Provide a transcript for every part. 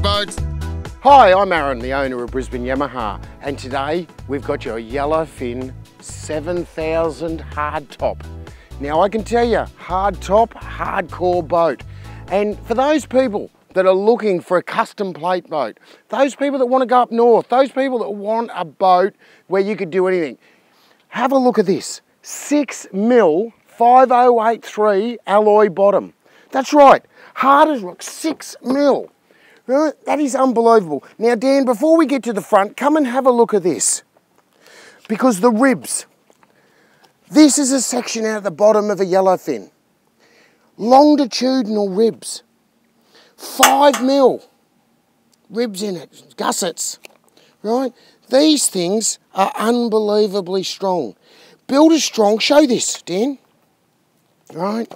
Boats. Hi, I'm Aaron, the owner of Brisbane Yamaha, and today we've got your Yellowfin 7000 hardtop. Now I can tell you, hardtop, hardcore boat. And for those people that are looking for a custom plate boat, those people that want to go up north, those people that want a boat where you could do anything, have a look at this. 6 mil 5083 alloy bottom. That's right, hard as rock, 6 mil. Right? That is unbelievable. Now, Dan, before we get to the front, come and have a look at this. Because the ribs, this is a section out the bottom of a yellowfin. Longitudinal ribs. Five mil ribs in it, gussets, right? These things are unbelievably strong. Build a strong, show this, Dan, right?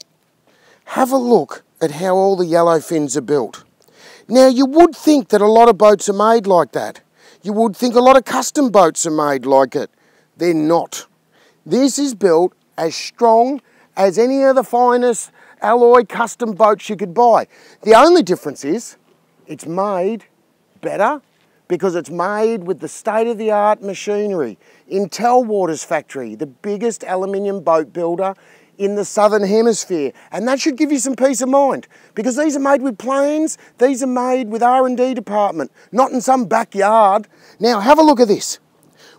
Have a look at how all the yellow fins are built. Now, you would think that a lot of boats are made like that. You would think a lot of custom boats are made like it. They're not. This is built as strong as any of the finest alloy custom boats you could buy. The only difference is it's made better because it's made with the state-of-the-art machinery in Telwater's factory, the biggest aluminium boat builder in the southern hemisphere. And that should give you some peace of mind because these are made with planes these are made with R&D department not in some backyard. Now have a look at this.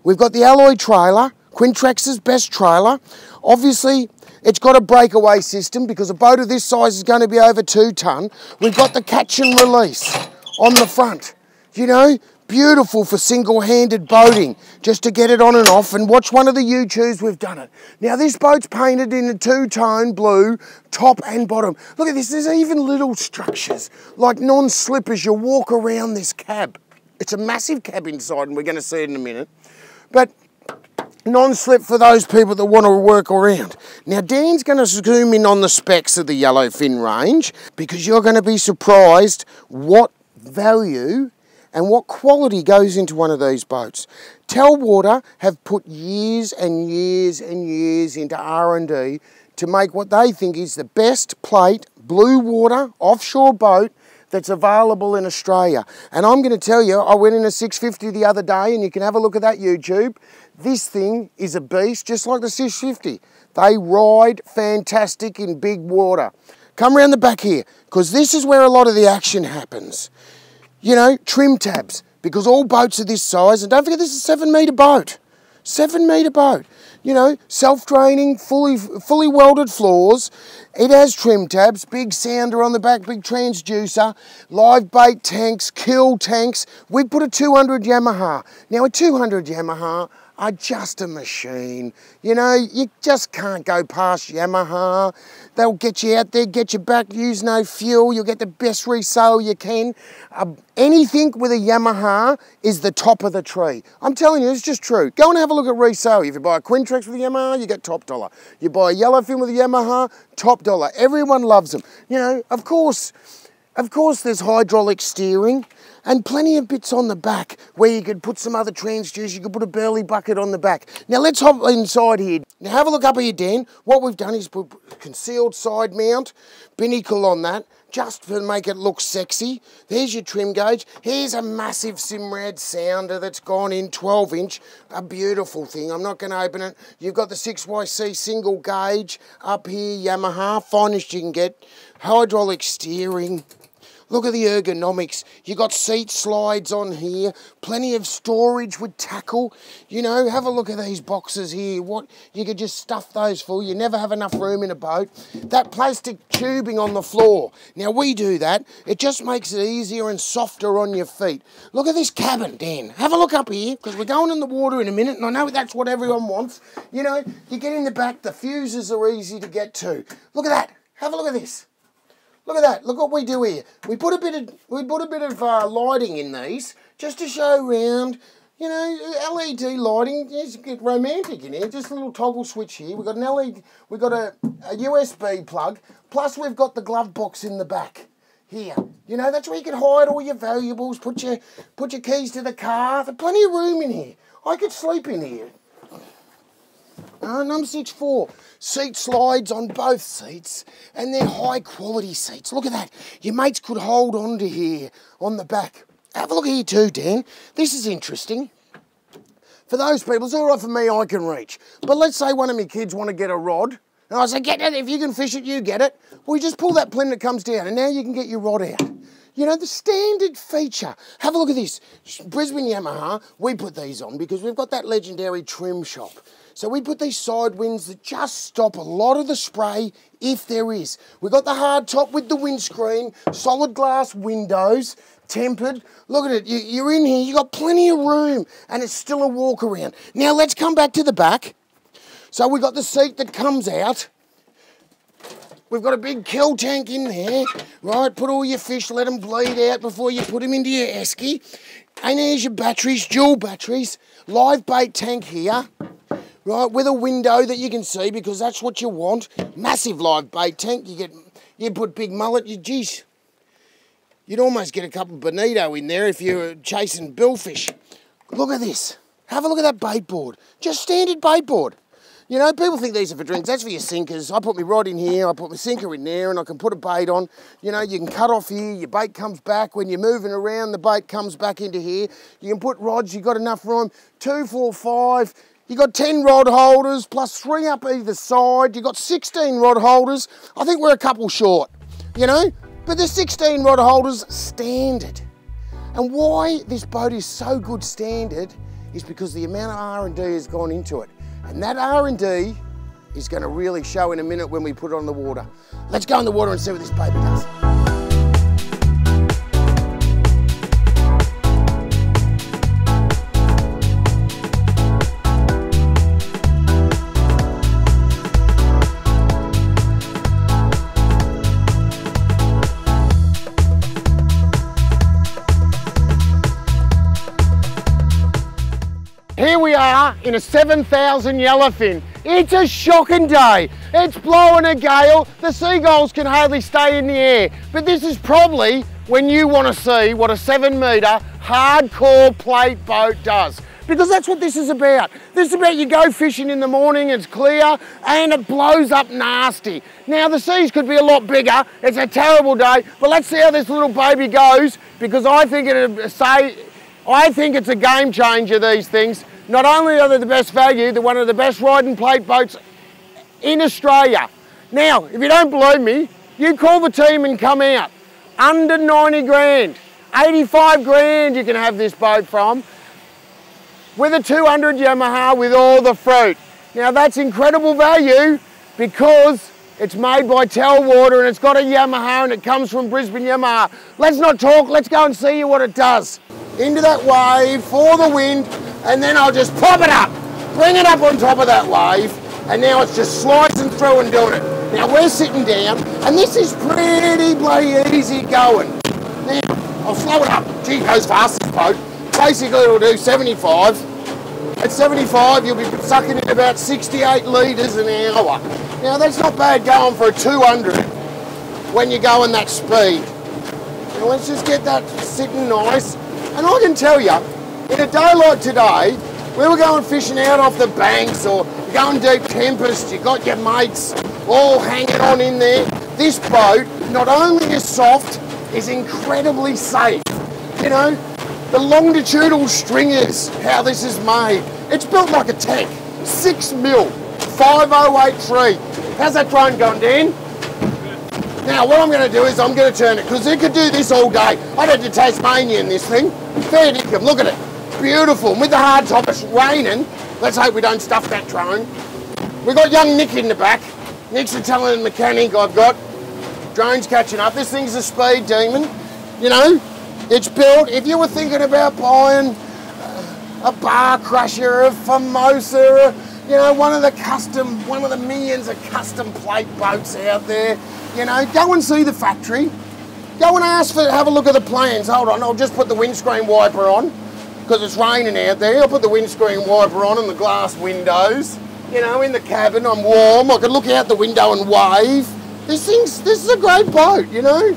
We've got the alloy trailer Quintrex's best trailer. Obviously it's got a breakaway system because a boat of this size is going to be over two ton. We've got the catch and release on the front. You know Beautiful for single-handed boating, just to get it on and off and watch one of the YouTubes, we've done it. Now this boat's painted in a two-tone blue, top and bottom. Look at this, there's even little structures, like non-slip as you walk around this cab. It's a massive cab inside and we're gonna see it in a minute. But non-slip for those people that want to work around. Now Dan's going to zoom in on the specs of the Yellowfin range because you're going to be surprised what value and what quality goes into one of these boats. Telwater have put years and years and years into R&D to make what they think is the best plate blue water offshore boat that's available in Australia. And I'm going to tell you, I went in a 650 the other day and you can have a look at that YouTube. This thing is a beast, just like the 650. They ride fantastic in big water. Come around the back here, because this is where a lot of the action happens you know, trim tabs, because all boats are this size, and don't forget this is a seven metre boat. Seven metre boat. You know, self-draining, fully fully welded floors. It has trim tabs, big sounder on the back, big transducer, live bait tanks, kill tanks. We put a 200 Yamaha. Now a 200 Yamaha are just a machine. You know, you just can't go past Yamaha. They'll get you out there, get you back, use no fuel, you'll get the best resale you can. Uh, anything with a Yamaha is the top of the tree. I'm telling you, it's just true. Go and have a look at resale. If you buy a Quintrex with a Yamaha, you get top dollar. You buy a Yellowfin with a Yamaha, top dollar. Everyone loves them. You know, of course, of course there's hydraulic steering and plenty of bits on the back where you could put some other transducers, you could put a burley bucket on the back. Now let's hop inside here. Now have a look up here, Dan. What we've done is put concealed side mount, binnacle on that, just to make it look sexy. There's your trim gauge. Here's a massive Simrad sounder that's gone in 12 inch. A beautiful thing. I'm not going to open it. You've got the 6YC single gauge up here, Yamaha, finest you can get. Hydraulic steering. Look at the ergonomics. You got seat slides on here, plenty of storage with tackle. You know, have a look at these boxes here. What you could just stuff those full. You never have enough room in a boat. That plastic tubing on the floor. Now we do that. It just makes it easier and softer on your feet. Look at this cabin, Dan. Have a look up here because we're going in the water in a minute, and I know that's what everyone wants. You know, you get in the back. The fuses are easy to get to. Look at that. Have a look at this. Look at that. Look what we do here. We put a bit of we put a bit of uh, lighting in these just to show around. You know, LED lighting. It's get romantic in here. Just a little toggle switch here. We've got an LED. We've got a, a USB plug. Plus, we've got the glove box in the back here. You know, that's where you can hide all your valuables. Put your put your keys to the car. There's plenty of room in here. I could sleep in here. Uh, number six four. Seat slides on both seats, and they're high quality seats. Look at that. Your mates could hold on to here on the back. Have a look here too, Dan. This is interesting. For those people, it's all right for me, I can reach. But let's say one of my kids want to get a rod, and I say, get it, if you can fish it, you get it. Well, you just pull that pin that comes down, and now you can get your rod out. You know, the standard feature. Have a look at this. Brisbane Yamaha, we put these on because we've got that legendary trim shop. So we put these side winds that just stop a lot of the spray if there is. We've got the hard top with the windscreen, solid glass windows, tempered. Look at it, you, are in here, you've got plenty of room and it's still a walk around. Now let's come back to the back. So we've got the seat that comes out. We've got a big kill tank in there, right? Put all your fish, let them bleed out before you put them into your esky. And there's your batteries, dual batteries. Live bait tank here, right? With a window that you can see because that's what you want. Massive live bait tank. You get, you put big mullet, you, geez. You'd almost get a couple of bonito in there if you're chasing billfish. Look at this. Have a look at that bait board. Just standard bait board. You know, people think these are for drinks. That's for your sinkers. I put my rod in here, I put my sinker in there, and I can put a bait on. You know, you can cut off here, your bait comes back. When you're moving around, the bait comes back into here. You can put rods, you've got enough room. Two, four, five. You've got 10 rod holders, plus three up either side. You've got 16 rod holders. I think we're a couple short, you know? But the 16 rod holders standard. And why this boat is so good standard is because the amount of R&D has gone into it. And that R&D is going to really show in a minute when we put it on the water. Let's go in the water and see what this baby does. In a 7,000 yellowfin. It's a shocking day. It's blowing a gale. The seagulls can hardly stay in the air. But this is probably when you want to see what a seven metre hardcore plate boat does. Because that's what this is about. This is about you go fishing in the morning, it's clear, and it blows up nasty. Now the seas could be a lot bigger. It's a terrible day, but let's see how this little baby goes because I think it say I think it's a game changer, these things. Not only are they the best value, they're one of the best riding plate boats in Australia. Now, if you don't believe me, you call the team and come out. Under 90 grand, 85 grand you can have this boat from with a 200 Yamaha with all the fruit. Now that's incredible value because it's made by Telwater and it's got a Yamaha and it comes from Brisbane Yamaha. Let's not talk, let's go and see what it does. Into that wave for the wind and then I'll just pop it up, bring it up on top of that wave, and now it's just slicing through and doing it. Now we're sitting down, and this is pretty bloody easy going. Now, I'll slow it up. Gee, goes fast this boat. Basically it'll do 75. At 75 you'll be sucking in about 68 litres an hour. Now that's not bad going for a 200 when you're going that speed. Now let's just get that sitting nice. And I can tell you, in a day like today, we were going fishing out off the banks or going deep tempest, you got your mates all hanging on in there. This boat, not only is soft, is incredibly safe. You know, the longitudinal stringers, how this is made. It's built like a tank, six mil, 5083. How's that drone going, Dan? Now what I'm going to do is I'm going to turn it, because it could do this all day. I to Tasmania in this thing. Fair dinkum, look at it beautiful. With the hard top, it's raining. Let's hope we don't stuff that drone. We've got young Nick in the back. Nick's the talented mechanic I've got. Drone's catching up. This thing's a speed demon. You know, it's built. If you were thinking about buying a bar crusher, a Formosa, you know, one of the custom, one of the millions of custom plate boats out there, you know, go and see the factory. Go and ask for, have a look at the plans. Hold on, I'll just put the windscreen wiper on because it's raining out there. I'll put the windscreen wiper on and the glass windows. You know, in the cabin, I'm warm. I can look out the window and wave. This thing's, this is a great boat, you know.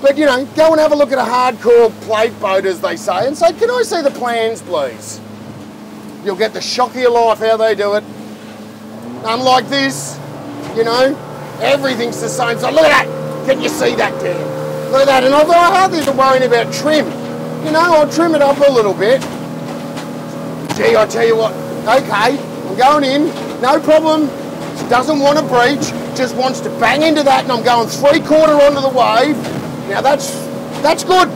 But, you know, go and have a look at a hardcore plate boat, as they say, and say, can I see the plans, please? You'll get the shock of your life how they do it. Unlike this, you know, everything's the same. So look at that. Can you see that Dan? Look at that. And although I hardly even worrying about trim, you know, I'll trim it up a little bit. Gee, I tell you what, okay, I'm going in, no problem. Doesn't want to breach, just wants to bang into that, and I'm going three quarter onto the wave. Now that's that's good.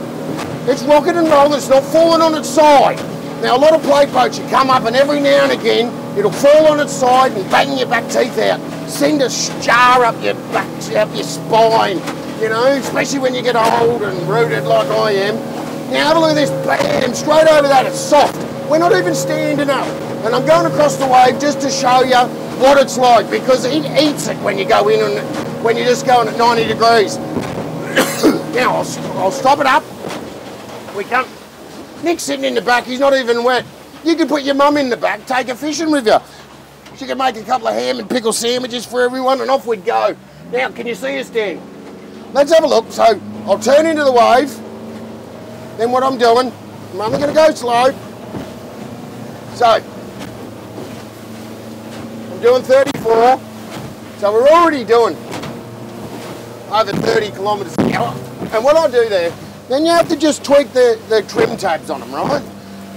It's rocking and rolling, it's not falling on its side. Now a lot of plate boats, you come up and every now and again, it'll fall on its side and bang your back teeth out. Send a jar up your back, up your spine, you know, especially when you get old and rooted like I am. Now have a look at this, bam, straight over that, it's soft. We're not even standing up. And I'm going across the wave just to show you what it's like because it eats it when you go in and when you're just going at 90 degrees. now I'll, I'll stop it up we come. Nick's sitting in the back, he's not even wet. You could put your mum in the back, take her fishing with you. She could make a couple of ham and pickle sandwiches for everyone and off we'd go. Now, can you see us, Dan? Let's have a look. So, I'll turn into the wave. Then what I'm doing, I'm only going to go slow. So, I'm doing 34. So we're already doing over 30 kilometres an hour. And what I do there, then you have to just tweak the, the trim tabs on them, right?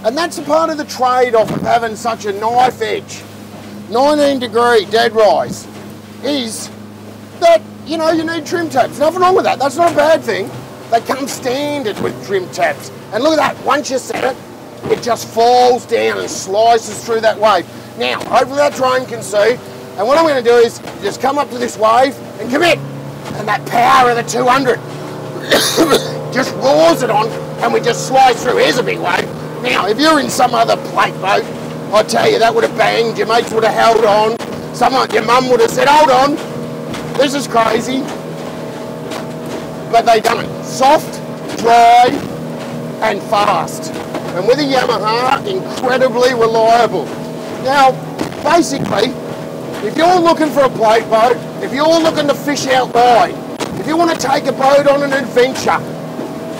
And that's a part of the trade-off of having such a knife edge, 19 degree dead rise, is that, you know, you need trim tabs. Nothing wrong with that. That's not a bad thing. They come standard with trim tabs. And look at that, once you set it, it just falls down and slices through that wave. Now, hopefully that drone can see. And what I'm going to do is just come up to this wave and commit. And that power of the 200 just roars it on and we just slide through. Here's a big wave. Now, if you're in some other plate boat, I tell you, that would have banged, your mates would have held on, someone, your mum would have said, hold on, this is crazy. But they done it. Soft, dry, and fast. And with a Yamaha, incredibly reliable. Now, basically, if you're looking for a plate boat, if you're looking to fish out wide, if you want to take a boat on an adventure,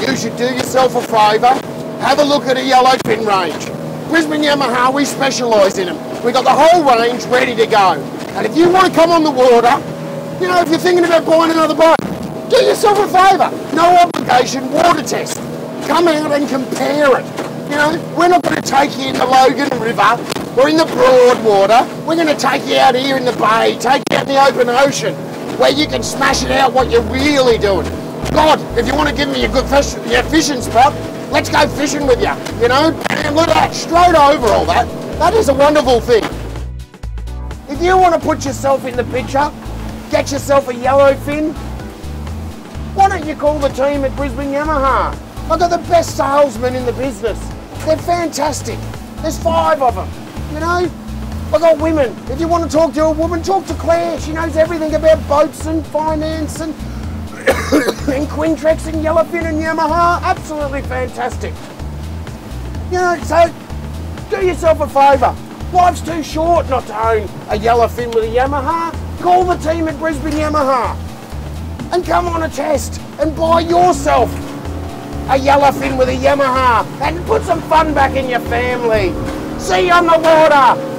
you should do yourself a favour. Have a look at a yellowfin range. Brisbane Yamaha, we specialise in them. We've got the whole range ready to go. And if you want to come on the water, you know, if you're thinking about buying another boat, do yourself a favour. No obligation, water test. Come out and compare it. You know, we're not going to take you in the Logan River or in the Broadwater. We're going to take you out here in the bay, take you out in the open ocean, where you can smash it out what you're really doing. God, if you want to give me a good fish, yeah, fishing spot, let's go fishing with you. You know, and look at that, straight over all that. That is a wonderful thing. If you want to put yourself in the picture, get yourself a yellowfin, don't you call the team at Brisbane Yamaha? I've got the best salesmen in the business. They're fantastic. There's five of them, you know? I've got women. If you want to talk to a woman, talk to Claire. She knows everything about boats and finance and and Quintrex and Yellowfin and Yamaha, absolutely fantastic. You know, so do yourself a favour. Life's too short not to own a Yellowfin with a Yamaha. Call the team at Brisbane Yamaha and come on a test and buy yourself a Yellowfin with a Yamaha and put some fun back in your family. See you on the water.